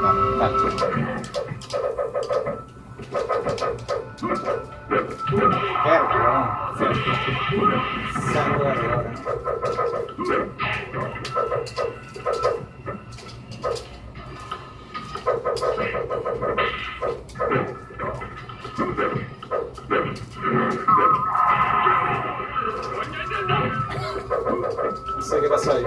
Perro, Sangue agora. Isso aqui vai sair.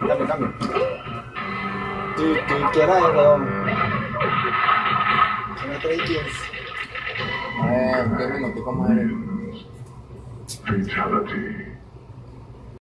Cambio, cambio. Tu, tu izquierda es redón. No te ¿qué? Fatality.